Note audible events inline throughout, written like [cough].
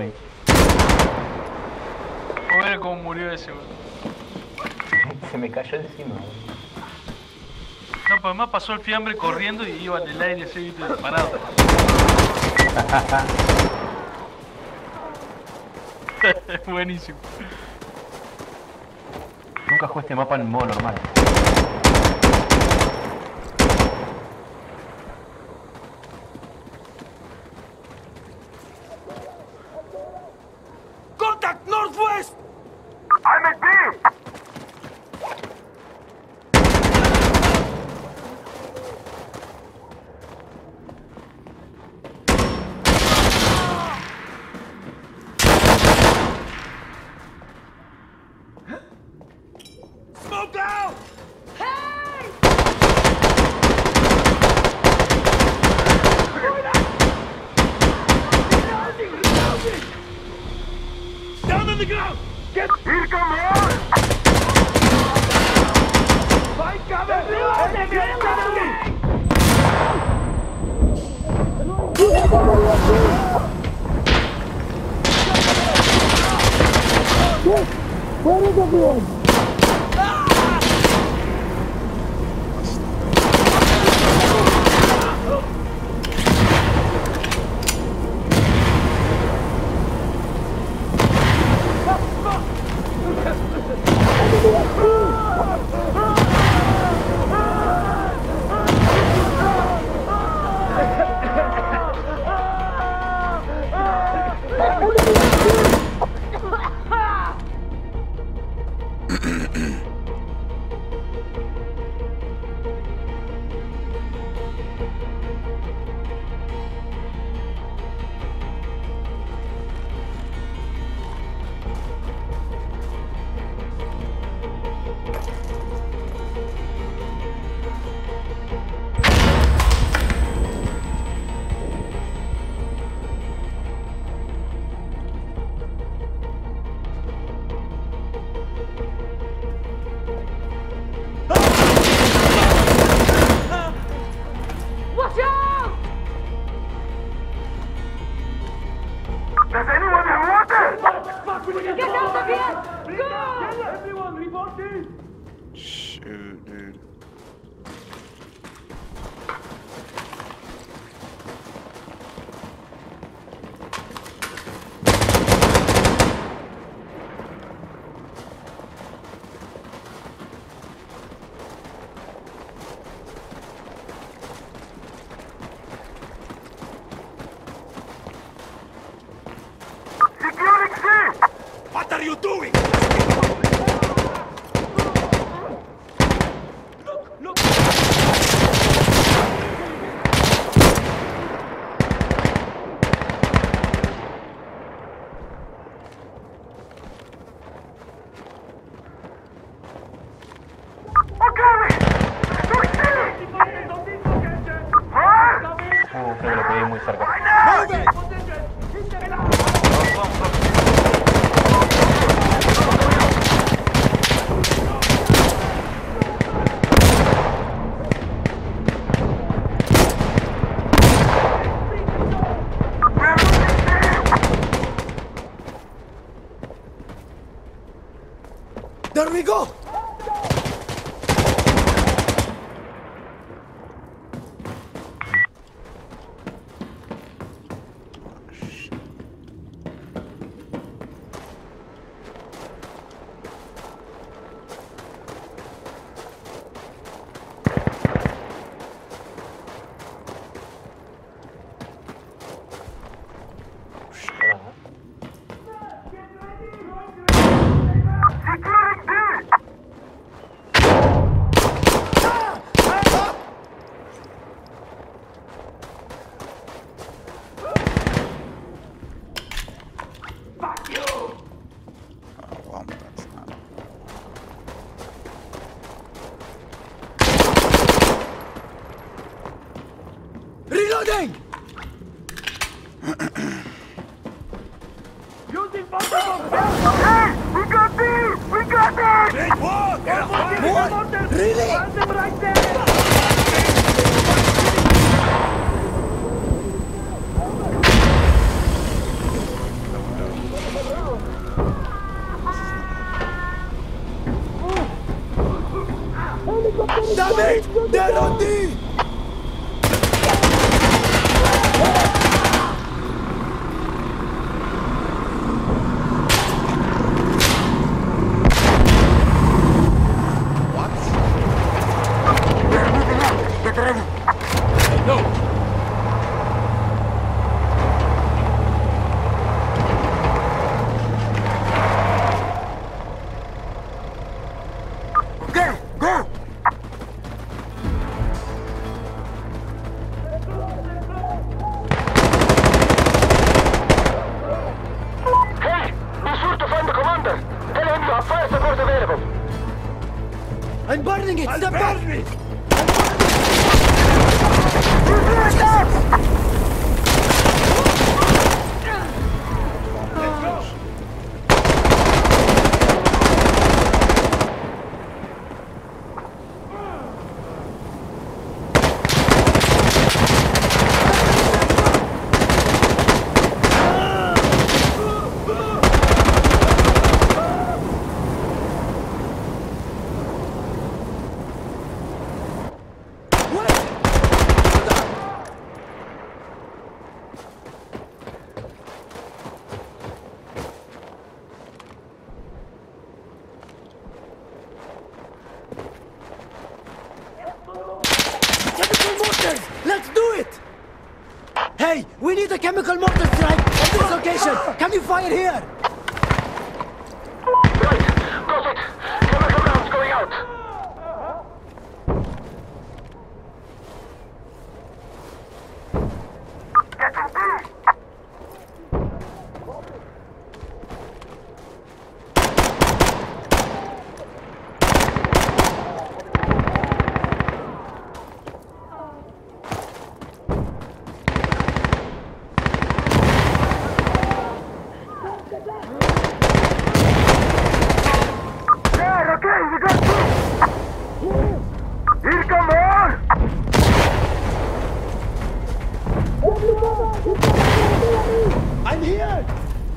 Eh. Joder, cómo murió ese, boludo. [laughs] Se me cayó encima, boludo. No, pues además pasó el fiambre corriendo y iba en el aire así, viste, disparado. [laughs] [laughs] Buenísimo. Nunca jugué este mapa en modo normal. Are you doing? There we go! Securing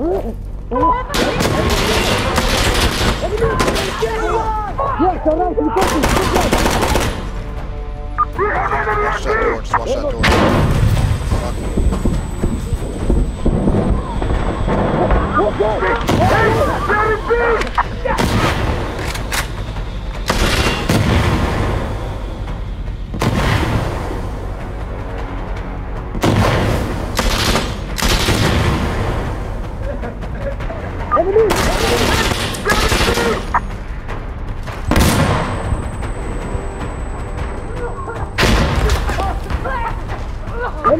Oh, all right, you Let him be!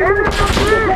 Ele não viu!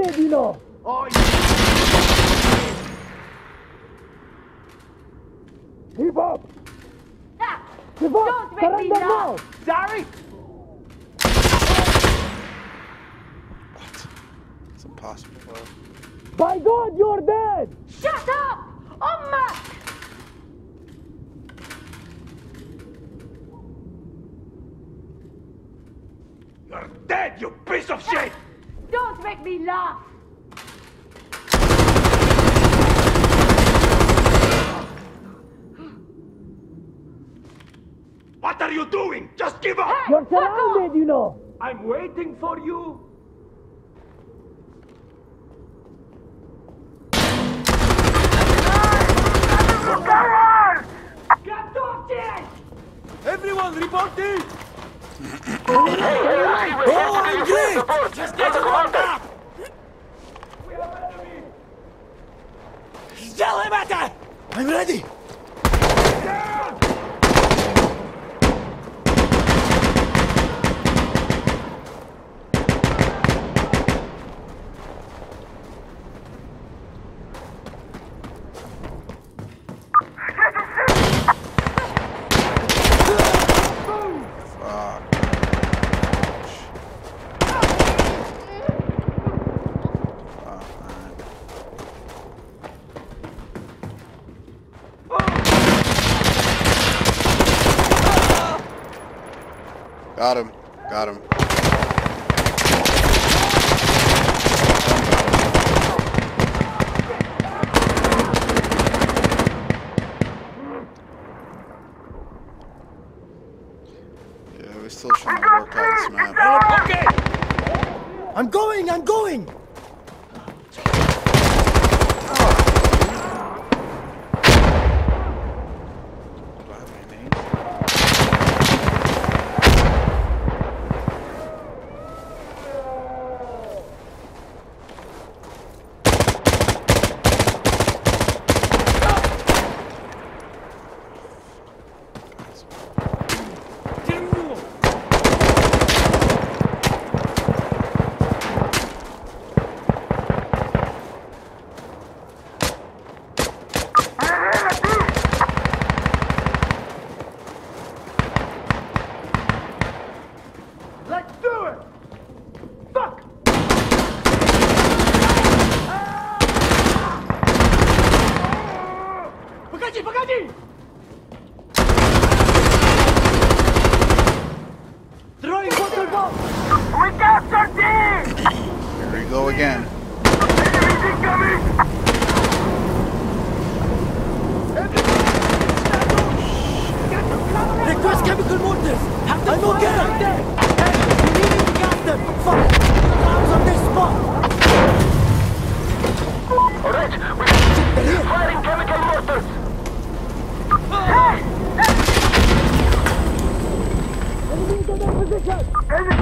nebula! Oh, yeah. Give up! Ah, Give up! Don't make me now! Sorry! What? It's impossible. By God, you're dead! Shut up! Oh, Umma! You're dead, you piece of shit! Don't make me laugh! What are you doing? Just give up! Hey, You're surrounded, you know! I'm waiting for you! Everyone report in! [laughs] oh, I'm great! Just commander. up! Yell him at her! I'm ready! Fuck. Fuck, man. Got him. Got him. Yeah, we're still trying to work out this map. Okay! I'm going, I'm going! Them! Fuck! Bombs on this spot! All right, we're firing chemical mortars. Oh,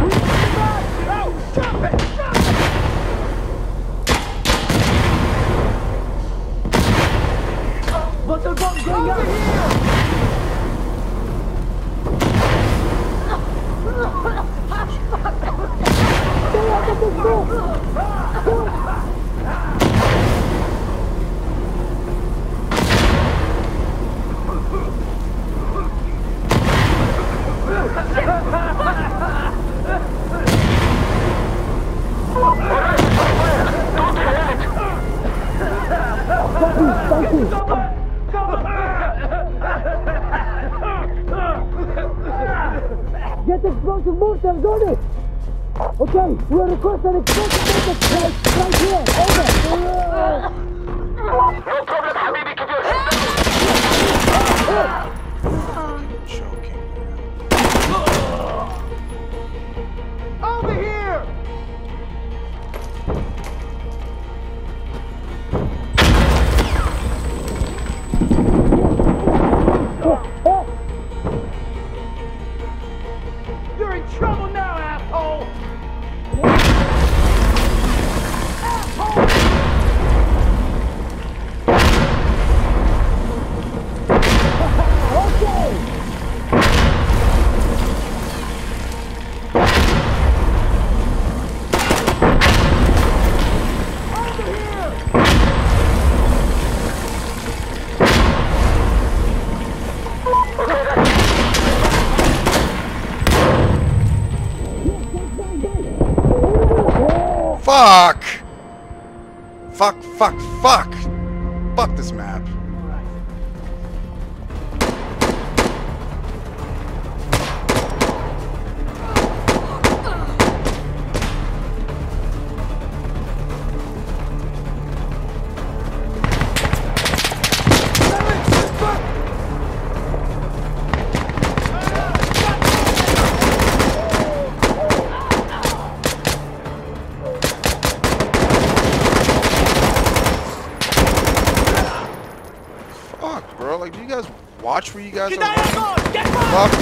watch where you guys are running? Fuck.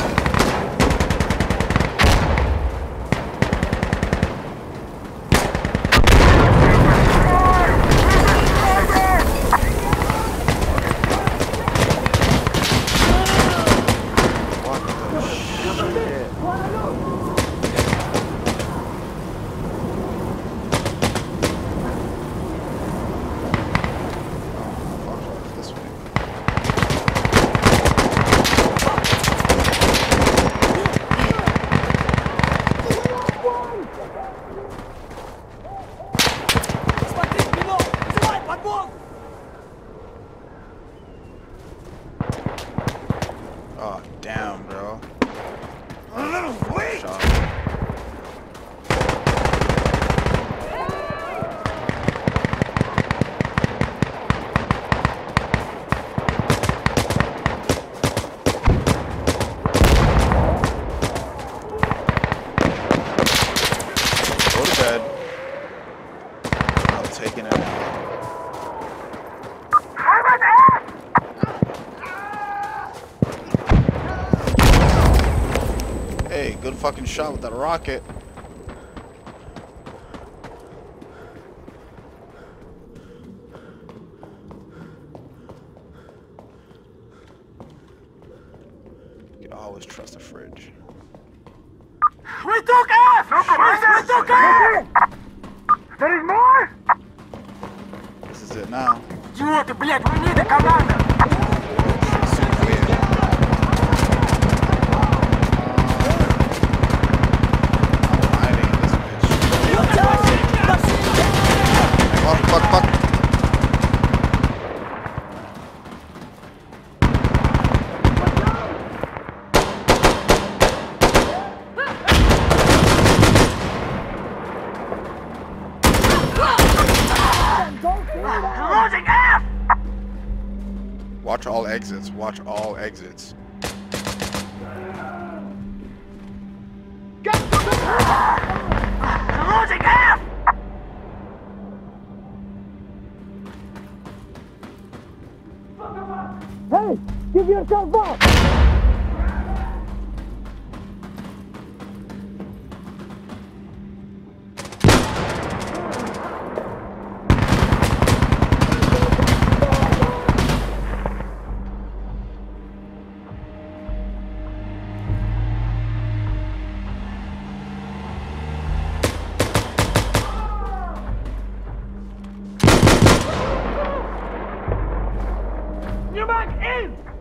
What the shit? Oh, fuck, this way. Oh, damn, bro. Shot. Go to bed. I'm taking it now. Hey, good fucking shot with that rocket. You can always trust a fridge. We took F! We took F! There is more? This is it now. Идиоты, блядь, we need a commander! Hey, give yourself up! You're back in!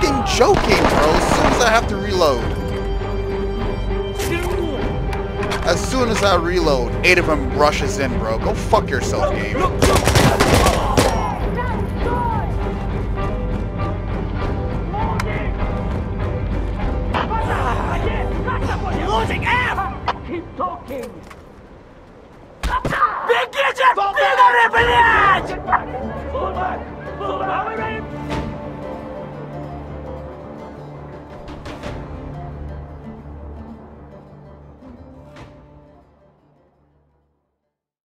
fucking joking, bro? As soon as I have to reload. As soon as I reload, eight of them rushes in, bro. Go fuck yourself, game. Losing F! Keep talking! Бегите, пидоры, блядь!